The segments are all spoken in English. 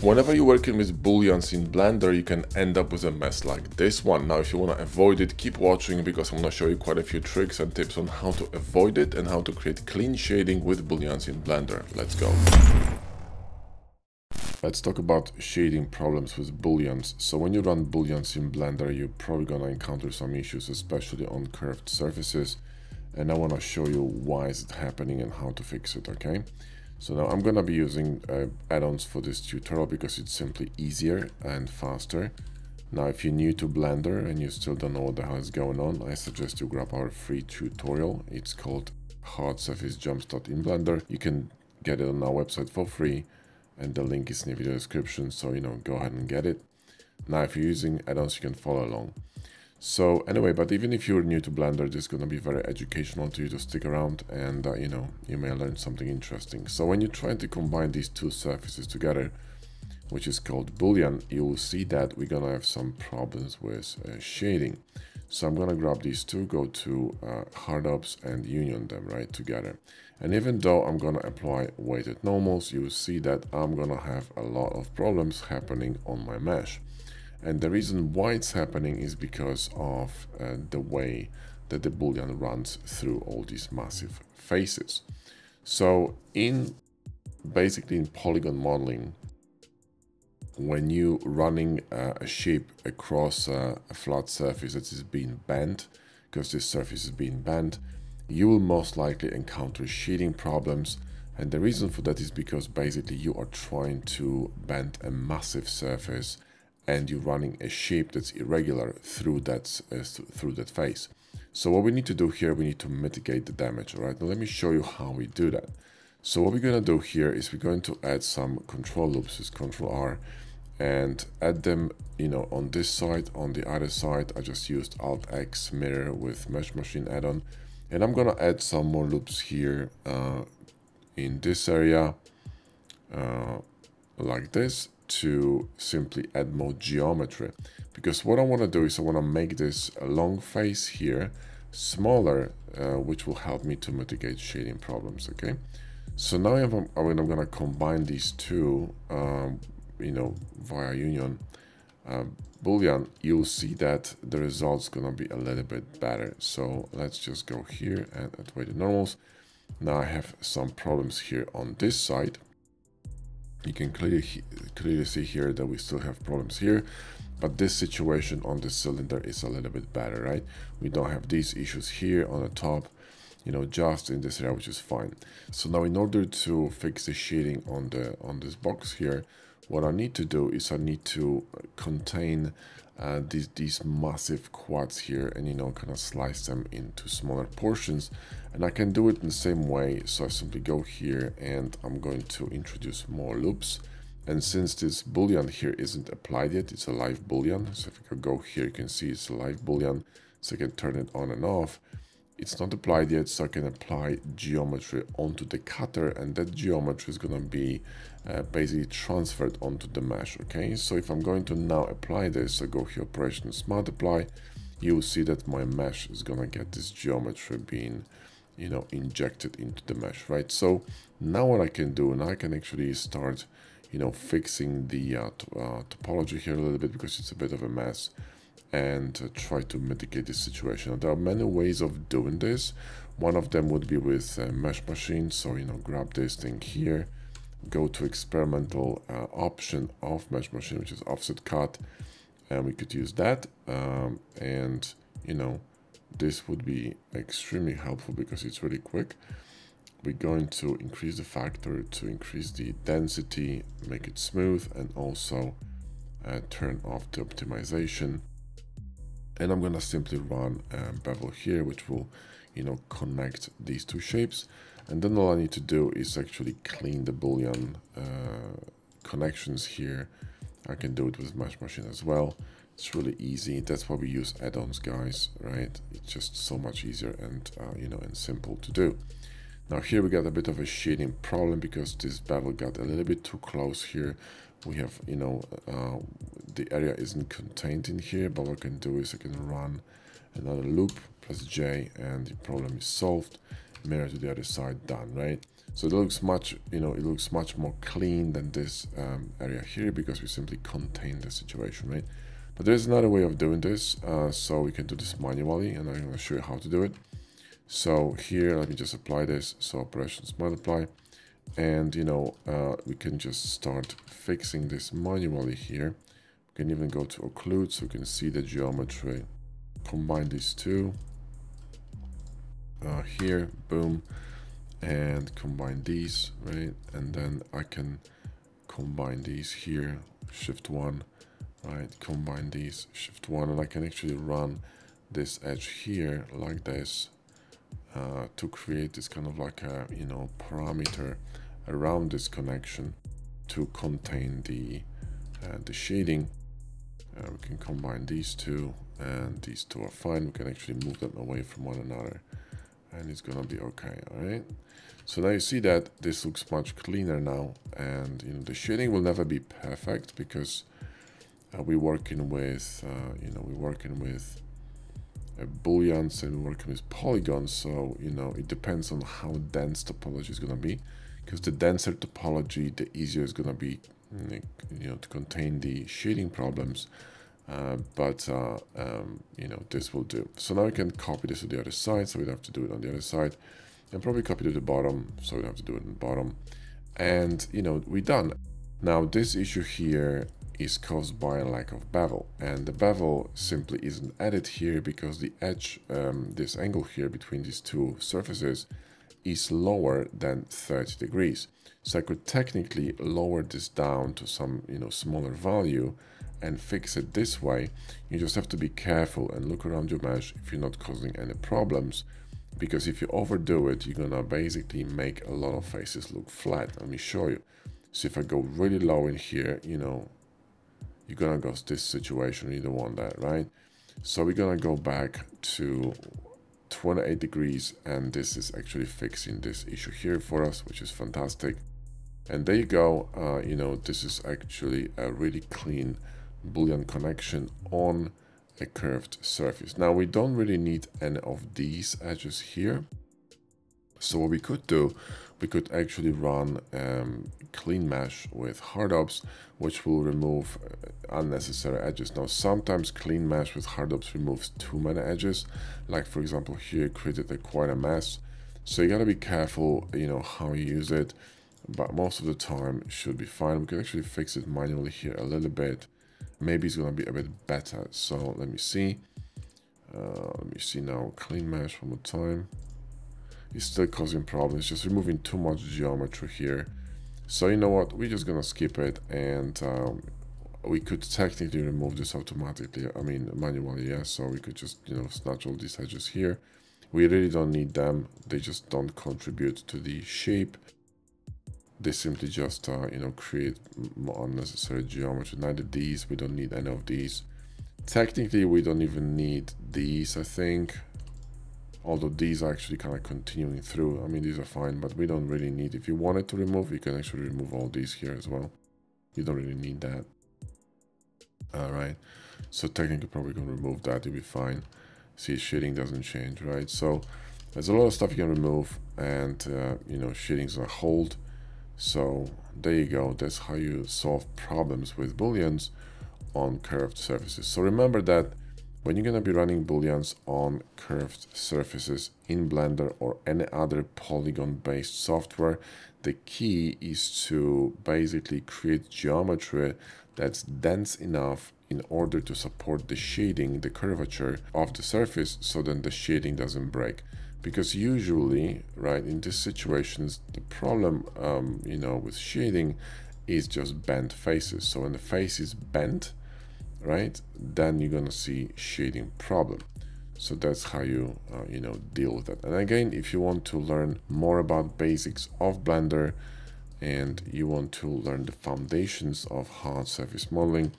Whenever you're working with booleans in Blender, you can end up with a mess like this one. Now, if you want to avoid it, keep watching because I'm going to show you quite a few tricks and tips on how to avoid it and how to create clean shading with booleans in Blender. Let's go. Let's talk about shading problems with booleans. So when you run booleans in Blender, you're probably going to encounter some issues, especially on curved surfaces. And I want to show you why is it happening and how to fix it, okay? So now I'm gonna be using uh, add-ons for this tutorial because it's simply easier and faster. Now if you're new to Blender and you still don't know what the hell is going on, I suggest you grab our free tutorial. It's called Hard Surface Jumpstart in Blender. You can get it on our website for free and the link is in the video description so you know go ahead and get it. Now if you're using add-ons you can follow along. So anyway, but even if you're new to Blender, this is going to be very educational to you to stick around and, uh, you know, you may learn something interesting. So when you're trying to combine these two surfaces together, which is called Boolean, you will see that we're going to have some problems with uh, shading. So I'm going to grab these two, go to uh, hard ops and union them right together. And even though I'm going to apply weighted normals, you will see that I'm going to have a lot of problems happening on my mesh. And the reason why it's happening is because of uh, the way that the boolean runs through all these massive faces. So in basically in polygon modeling, when you're running uh, a shape across uh, a flat surface that is being bent, because this surface is being bent, you will most likely encounter shading problems. And the reason for that is because basically you are trying to bend a massive surface and you're running a shape that's irregular through that uh, through that face. So what we need to do here, we need to mitigate the damage. All right, now let me show you how we do that. So what we're to do here is we're going to add some control loops with control R and add them, you know, on this side, on the other side, I just used Alt X mirror with Mesh Machine add-on. And I'm to add some more loops here uh, in this area, uh, like this to simply add more geometry. Because what I want to do is I want to make this long face here smaller uh, which will help me to mitigate shading problems okay? So now I'm, I'm going to combine these two um, you know via union uh, boolean you'll see that the results gonna be a little bit better. So let's just go here and at weighted normals. Now I have some problems here on this side you can clearly, clearly see here that we still have problems here, but this situation on the cylinder is a little bit better, right? We don't have these issues here on the top, you know, just in this area, which is fine. So now in order to fix the shading on the on this box here, what I need to do is I need to contain uh, these, these massive quads here and, you know, kind of slice them into smaller portions. And I can do it in the same way. So I simply go here and I'm going to introduce more loops. And since this boolean here isn't applied yet, it's a live boolean. So if I go here, you can see it's a live boolean. So I can turn it on and off it's not applied yet so I can apply geometry onto the cutter and that geometry is going to be uh, basically transferred onto the mesh okay? So if I'm going to now apply this so go here operation smart apply you'll see that my mesh is going to get this geometry being you know injected into the mesh right? So now what I can do now I can actually start you know fixing the uh, uh, topology here a little bit because it's a bit of a mess and try to mitigate this situation. There are many ways of doing this. One of them would be with mesh machine. So, you know, grab this thing here, go to experimental uh, option of mesh machine, which is offset cut. And we could use that. Um, and, you know, this would be extremely helpful because it's really quick. We're going to increase the factor to increase the density, make it smooth, and also uh, turn off the optimization and I'm gonna simply run a bevel here which will you know connect these two shapes. And then all I need to do is actually clean the boolean uh, connections here. I can do it with mesh machine as well. It's really easy. That's why we use add-ons guys right? It's just so much easier and uh, you know and simple to do now here we got a bit of a shading problem because this bevel got a little bit too close here we have you know uh, the area isn't contained in here but what I can do is I can run another loop plus J and the problem is solved mirror to the other side done right So it looks much, you know, it looks much more clean than this um, area here because we simply contain the situation, right? But there's another way of doing this. Uh, so we can do this manually and I'm going to show you how to do it. So here, let me just apply this. So operations multiply. And you know uh, we can just start fixing this manually here. We can even go to occlude so we can see the geometry. Combine these two. Uh, here boom. And combine these right? And then I can combine these here shift one right? Combine these shift one and I can actually run this edge here like this uh, to create this kind of like a you know parameter around this connection to contain the uh, the shading. Uh, we can combine these two and these two are fine. We can actually move them away from one another and it's gonna be okay all right so now you see that this looks much cleaner now and you know the shading will never be perfect because uh, we're working with uh, you know we're working with booleans and working with polygons so you know it depends on how dense topology is going to be because the denser topology, the easier it's going to be you know, to contain the shading problems. Uh, but, uh, um, you know, this will do. So now we can copy this to the other side, so we don't have to do it on the other side. And probably copy to the bottom, so we don't have to do it on the bottom. And, you know, we're done. Now, this issue here is caused by a lack of bevel. And the bevel simply isn't added here because the edge, um, this angle here between these two surfaces, is lower than 30 degrees. So I could technically lower this down to some, you know, smaller value and fix it this way. You just have to be careful and look around your mesh if you're not causing any problems. Because if you overdo it, you're gonna basically make a lot of faces look flat. Let me show you. So if I go really low in here, you know, you're gonna go this situation, you don't want that, right? So we're gonna go back to 28 degrees and this is actually fixing this issue here for us which is fantastic. And there you go uh, you know this is actually a really clean boolean connection on a curved surface. Now we don't really need any of these edges here. So what we could do we could actually run um, clean mesh with hard ops which will remove uh, unnecessary edges. Now sometimes clean mesh with hard ops removes too many edges. Like for example here created a quite a mess. So you got to be careful you know how you use it. But most of the time should be fine. We can actually fix it manually here a little bit. Maybe it's gonna be a bit better. So let me see. Uh, let me see now. Clean mesh one more time it's still causing problems. Just removing too much geometry here. So you know what? We're just gonna skip it and um, we could technically remove this automatically I mean manually yeah? So we could just you know snatch all these edges here. We really don't need them. They just don't contribute to the shape. They simply just uh, you know create unnecessary geometry. Neither these we don't need any of these. Technically we don't even need these I think although these are actually kind of continuing through. I mean, these are fine, but we don't really need, if you wanted to remove, you can actually remove all these here as well. You don't really need that. All right, so technically probably gonna remove that, you'll be fine. See, shading doesn't change, right? So there's a lot of stuff you can remove and, uh, you know, shading's a hold. So there you go, that's how you solve problems with booleans on curved surfaces. So remember that when you're going to be running booleans on curved surfaces in Blender or any other polygon-based software, the key is to basically create geometry that's dense enough in order to support the shading, the curvature of the surface so then the shading doesn't break. Because usually, right, in these situations, the problem, um, you know, with shading is just bent faces. So when the face is bent, right? Then you're gonna see shading problem. So that's how you uh, you know deal with that. And again if you want to learn more about basics of blender and you want to learn the foundations of hard surface modeling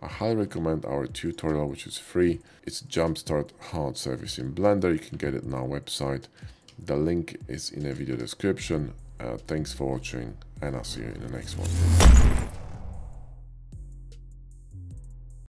I highly recommend our tutorial which is free. It's jumpstart hard surface in blender. You can get it on our website. The link is in the video description. Uh, thanks for watching and I'll see you in the next one